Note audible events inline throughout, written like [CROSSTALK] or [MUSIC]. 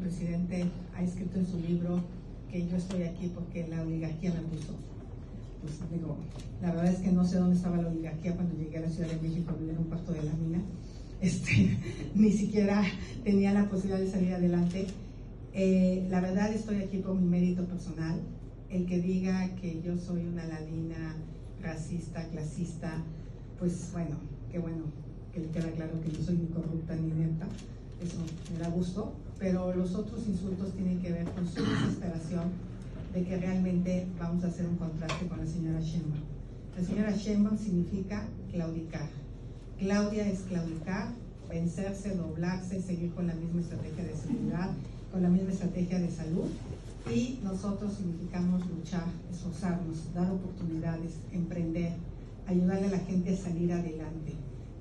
presidente ha escrito en su libro que yo estoy aquí porque la oligarquía me puso. Pues digo, la verdad es que no sé dónde estaba la oligarquía cuando llegué a la Ciudad de México a vivir un cuarto de la mina. [LAUGHS] Este, [LAUGHS] ni siquiera tenía la posibilidad de salir adelante. Eh, la verdad estoy aquí por mi mérito personal. El que diga que yo soy una ladina racista, clasista, pues bueno, qué bueno que le queda claro que yo soy ni corrupta ni neta. Da gusto pero los otros insultos tienen que ver con su desesperación de que realmente vamos a hacer un contraste con la señora Sheinbaum. La señora Sheinbaum significa claudicar. Claudia es claudicar, vencerse, doblarse, seguir con la misma estrategia de seguridad, con la misma estrategia de salud. Y nosotros significamos luchar, esforzarnos, dar oportunidades, emprender, ayudarle a la gente a salir adelante.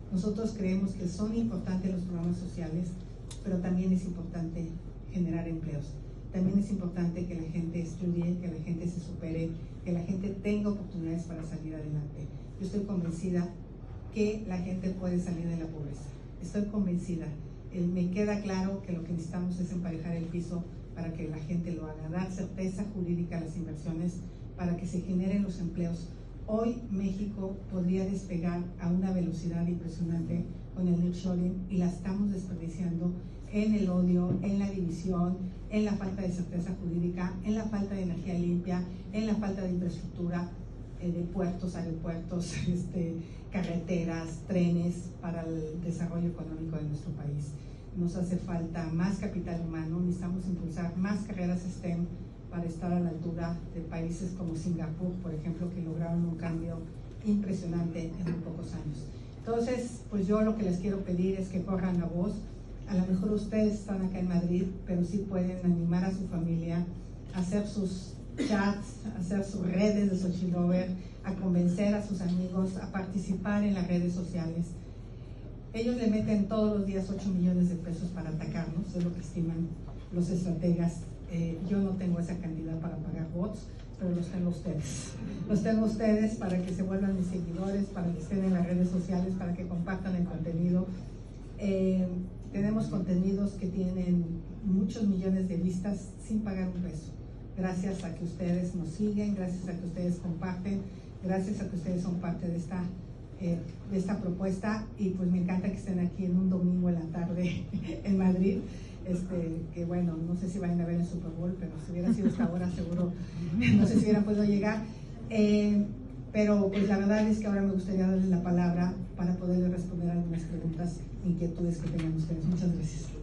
Nosotros creemos que son importantes los programas sociales, pero también es importante generar empleos. También es importante que la gente estudie, que la gente se supere, que la gente tenga oportunidades para salir adelante. Yo estoy convencida que la gente puede salir de la pobreza. Estoy convencida. Eh, me queda claro que lo que necesitamos es emparejar el piso para que la gente lo haga, dar certeza jurídica a las inversiones, para que se generen los empleos. Hoy México podría despegar a una velocidad impresionante con el nearshoring y la estamos desperdiciando en el odio, en la división, en la falta de certeza jurídica, en la falta de energía limpia, en la falta de infraestructura eh, de puertos, aeropuertos, [LAUGHS] este, carreteras, trenes para el desarrollo económico de nuestro país. Nos hace falta más capital humano, necesitamos impulsar más carreras STEM para estar a la altura de países como Singapur, por ejemplo, que lograron un cambio impresionante en muy pocos años. Entonces, pues yo lo que les quiero pedir es que corran la voz. A lo mejor ustedes están acá en Madrid, pero sí pueden animar a su familia, a hacer sus chats, a hacer sus redes de social a convencer a sus amigos, a participar en las redes sociales. Ellos le meten todos los días 8 millones de pesos para atacarnos, es lo que estiman los estrategas. Eh, yo no tengo esa cantidad para pagar bots, pero los tengo ustedes. Los tengo ustedes para que se vuelvan mis seguidores, para que estén en las redes sociales, para que compartan el contenido. Eh, tenemos contenidos que tienen muchos millones de vistas sin pagar un peso. Gracias a que ustedes nos siguen, gracias a que ustedes comparten, gracias a que ustedes son parte de esta, eh, de esta propuesta y pues me encanta que estén aquí en un domingo en la tarde [LAUGHS] en Madrid. Este, que bueno, no sé si vayan a ver el Super Bowl, pero si hubiera sido esta hora seguro, [LAUGHS] no sé si hubiera podido llegar. Eh, pero pues la verdad es que ahora me gustaría darles la palabra para poderles responder algunas preguntas, inquietudes que tengan ustedes. Muchas gracias.